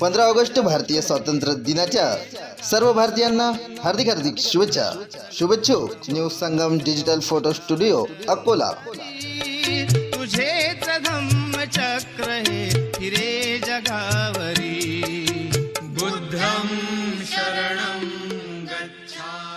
पंद्रह ऑगस्ट भारतीय स्वतंत्र दिनाच्या सर्व भारतीय हार्दिक हार्दिक शुभेच्छा। शुभेच्छुक news Sangam digital photo studio Akola. तुझे चक्र फिरे जगावरी। बुद्धम शरणम गच्छा।